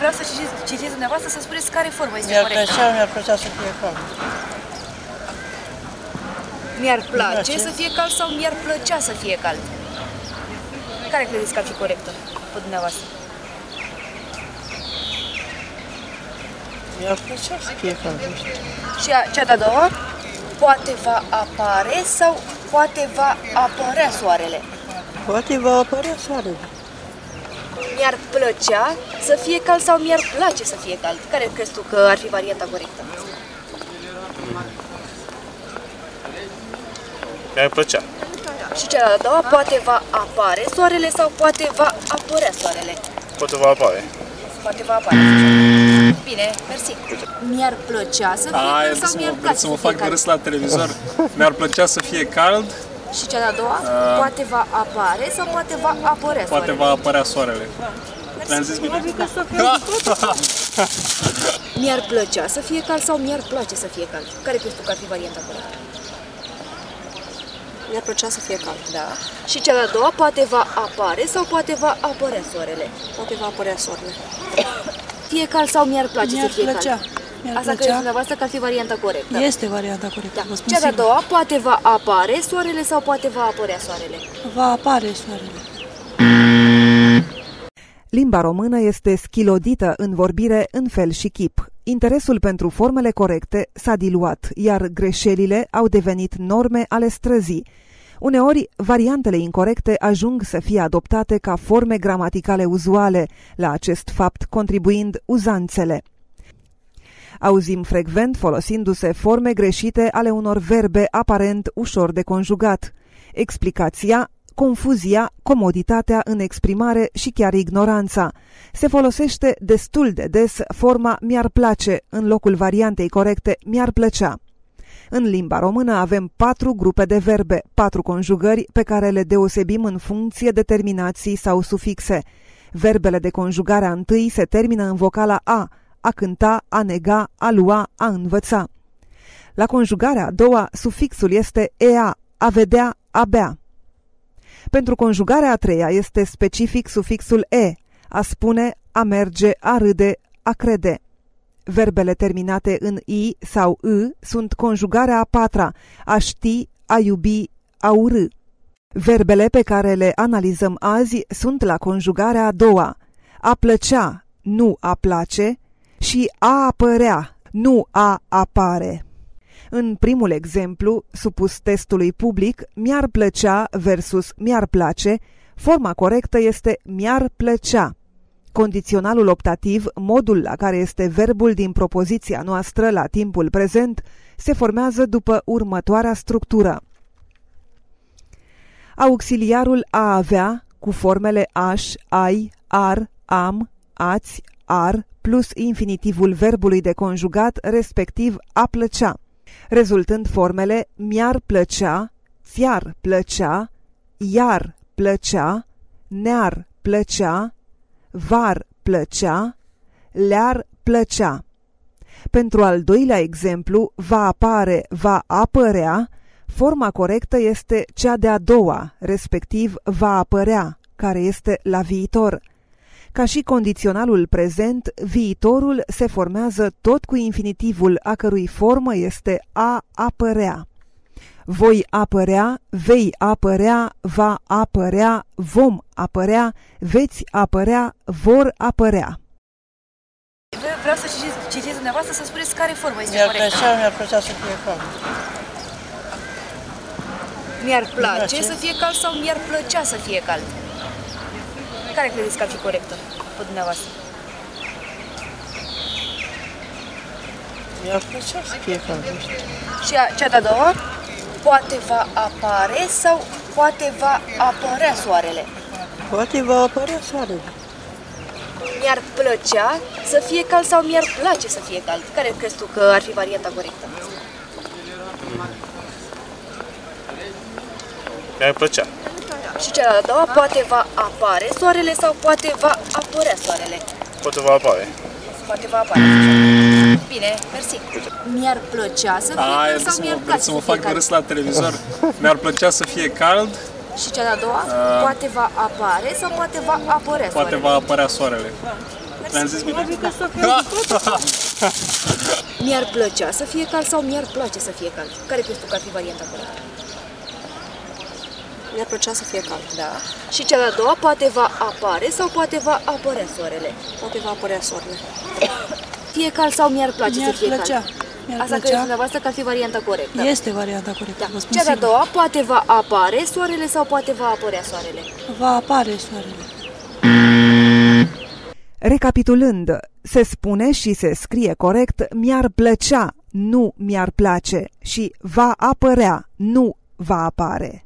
vreau să citiți, citiți dumneavoastră să spuneți care formă este Mi-ar corectă. plăcea, mi-ar plăcea să fie cald. Mi-ar place place. să fie cald sau mi-ar plăcea să fie cald? Care credeți că ar fi corectă pe dumneavoastră? Mi-ar plăcea să fie cald, nu știu. Și a, cea de-a doua, poate va apare sau poate va apărea soarele? Poate va apărea soarele. Mi-ar plăcea să fie cald sau mi-ar place să fie cald? Care crezi tu că ar fi varianta corectă? Mi-ar plăcea. Și cea de-a doua, poate va apare soarele sau poate va apărea soarele? Poate va apare. Poate va apare. Bine, mersi. Mi-ar plăcea să fie Aia cald sau să mi-ar mă, place vreți să mă să fie fac de cald? râs la televizor. Mi-ar plăcea să fie cald, Și cea de-a doua, poate va apare sau poate va apărea poate soarele? va apărea soarele. Le-am zis bine? Mi-ar plăcea să fie cald sau mi-ar place să fie cald? Care crezi tu că ar fi varianta corectă? Mi-ar plăcea să fie cald. Da. Și cea de-a doua, poate va apare sau poate va apărea soarele? Poate va apărea soarele. Fie cald sau mi-ar place Mi-ar să fie plăcea. cald? Mi-ar Asta credeți plăcea. dumneavoastră că ar fi varianta corectă? Este varianta corectă, Da. vă spun Cea de-a sigur. doua, poate va apare soarele sau poate va apărea soarele? Va apare soarele. Limba română este schilodită în vorbire în fel și chip. Interesul pentru formele corecte s-a diluat, iar greșelile au devenit norme ale străzii. Uneori, variantele incorrecte ajung să fie adoptate ca forme gramaticale uzuale, la acest fapt contribuind uzanțele. Auzim frecvent folosindu-se forme greșite ale unor verbe aparent ușor de conjugat. Explicația confuzia, comoditatea în exprimare și chiar ignoranța. Se folosește destul de des forma mi-ar place în locul variantei corecte mi-ar plăcea. În limba română avem patru grupe de verbe, patru conjugări pe care le deosebim în funcție de terminații sau sufixe. Verbele de conjugare a întâi se termină în vocala A, a cânta, a nega, a lua, a învăța. La conjugarea a doua, sufixul este ea, a vedea, a bea. Pentru conjugarea a treia este specific sufixul e, a spune, a merge, a râde, a crede. Verbele terminate în i sau î sunt conjugarea a patra, a ști, a iubi, a urâ. Verbele pe care le analizăm azi sunt la conjugarea a doua, a plăcea, nu a place, și a apărea, nu a apare. În primul exemplu, supus testului public, mi-ar plăcea versus mi-ar place, forma corectă este mi-ar plăcea. Condiționalul optativ, modul la care este verbul din propoziția noastră la timpul prezent, se formează după următoarea structură. Auxiliarul a avea, cu formele aș, ai, ar, am, ați, ar, plus infinitivul verbului de conjugat, respectiv a plăcea rezultând formele mi-ar plăcea, ți-ar plăcea, iar plăcea, ne-ar plăcea, var plăcea, le-ar plăcea. Pentru al doilea exemplu, va apare, va apărea, forma corectă este cea de-a doua, respectiv va apărea, care este la viitor. Ca și condiționalul prezent, viitorul se formează tot cu infinitivul, a cărui formă este a apărea. Voi apărea, vei apărea, va apărea, vom apărea, veți apărea, vor apărea. Vreau să citiți, citiți dumneavoastră să spuneți care formă este Mi-ar corectă. plăcea, mi-ar plăcea să fie cald. Mi-ar place place. să fie cald sau mi-ar plăcea să fie cald? Care credeți că ar fi corectă pe dumneavoastră? Mi-ar plăcea să fie cald, nu știu. Și a, cea de-a doua, poate va apare sau poate va apărea soarele? Poate va apărea soarele. Mi-ar plăcea să fie cald sau mi-ar place să fie cald? Care crezi tu că ar fi varianta corectă? Mi-ar plăcea. Și cea de-a doua, poate va apare soarele sau poate va apărea soarele? Poate va apare. Poate va apare. Bine, mersi. Mi-ar plăcea să fie Aia cald sau să mi-ar mă, place vreți să mă fie fac de cald? râs la televizor. Mi-ar plăcea să fie cald, Și cea de-a doua, poate va apare sau poate va apărea poate soarele? va apărea soarele. Mersi. Le-am zis bine? Mi-ar plăcea să fie cald sau mi-ar place să fie cald? Care crezi tu că ar fi varianta corectă? Mi-ar plăcea să fie cald. Da. Și cea de-a doua, poate va apare sau poate va apărea soarele. Poate va apărea soarele. Fie cald sau mi-ar place Mi-ar să fie plăcea. cald? Mi-ar Asta credeți plăcea. dumneavoastră că ar fi varianta corectă. Este varianta corectă, Da. vă spun Cea de-a sigur. doua, poate va apare soarele sau poate va apărea soarele. Va apare soarele. Recapitulând, se spune și se scrie corect mi-ar plăcea, nu mi-ar place și va apărea, nu va apare.